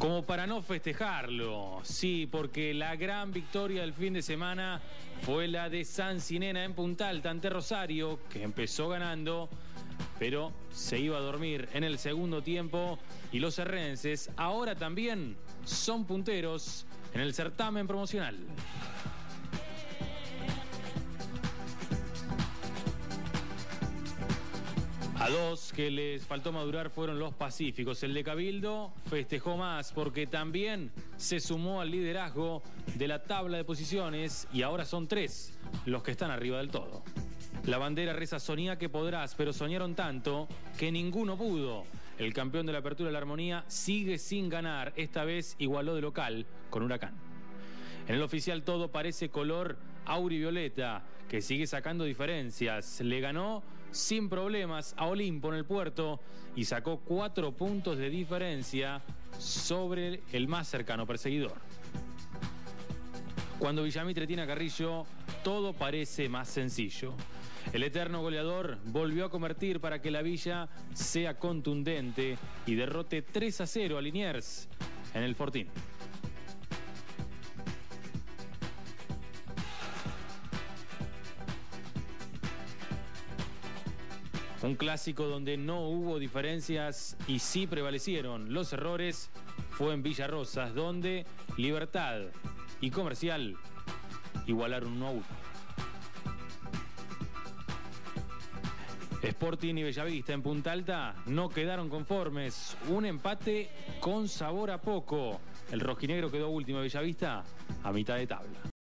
Como para no festejarlo, sí, porque la gran victoria del fin de semana fue la de San Sinena en Puntal, ante Rosario, que empezó ganando, pero se iba a dormir en el segundo tiempo y los herrenses ahora también son punteros en el certamen promocional. A dos que les faltó madurar fueron los pacíficos. El de Cabildo festejó más porque también se sumó al liderazgo de la tabla de posiciones y ahora son tres los que están arriba del todo. La bandera reza soñá que podrás, pero soñaron tanto que ninguno pudo. El campeón de la apertura de la armonía sigue sin ganar, esta vez igualó de local con Huracán. En el oficial todo parece color aurivioleta, que sigue sacando diferencias. Le ganó sin problemas a Olimpo en el puerto y sacó cuatro puntos de diferencia sobre el más cercano perseguidor. Cuando Villamitre tiene a Carrillo, todo parece más sencillo. El eterno goleador volvió a convertir para que la Villa sea contundente y derrote 3 a 0 a Liniers en el Fortín. Un clásico donde no hubo diferencias y sí prevalecieron los errores fue en Villarrosas, donde Libertad y Comercial igualaron uno a uno. Sporting y Bellavista en Punta Alta no quedaron conformes. Un empate con sabor a poco. El rojinegro quedó último Bellavista a mitad de tabla.